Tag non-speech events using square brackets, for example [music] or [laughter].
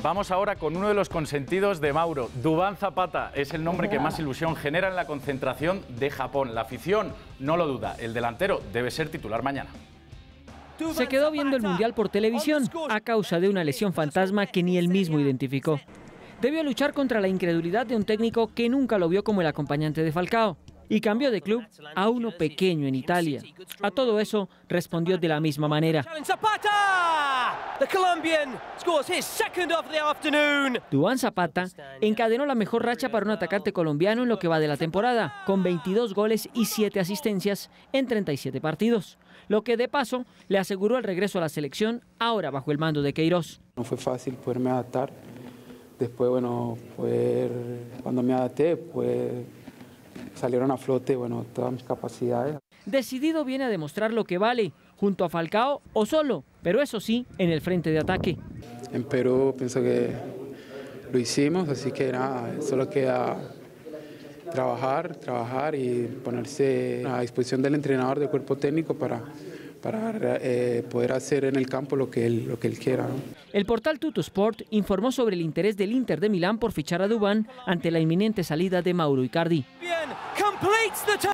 Vamos ahora con uno de los consentidos de Mauro. Dubán Zapata es el nombre que más [laughs] ilusión genera en la concentración de Japón. La afición no lo duda. El delantero debe ser titular mañana. Se quedó viendo el Mundial por televisión a causa de una lesión fantasma que ni él mismo identificó. Debió luchar contra la incredulidad de un técnico que nunca lo vio como el acompañante de Falcao y cambió de club a uno pequeño en Italia. A todo eso respondió de la misma manera. Duan Zapata encadenó la mejor racha para un atacante colombiano en lo que va de la temporada, con 22 goles y 7 asistencias en 37 partidos, lo que de paso le aseguró el regreso a la selección ahora bajo el mando de Queiroz. No fue fácil poderme adaptar Después, bueno, poder, cuando me adapté, pues salieron a flote, bueno, todas mis capacidades. Decidido viene a demostrar lo que vale, junto a Falcao o solo, pero eso sí, en el frente de ataque. En Perú pienso que lo hicimos, así que nada, solo queda trabajar, trabajar y ponerse a disposición del entrenador, del cuerpo técnico para para eh, poder hacer en el campo lo que él, lo que él quiera. El portal Tutosport informó sobre el interés del Inter de Milán por fichar a Dubán ante la inminente salida de Mauro Icardi.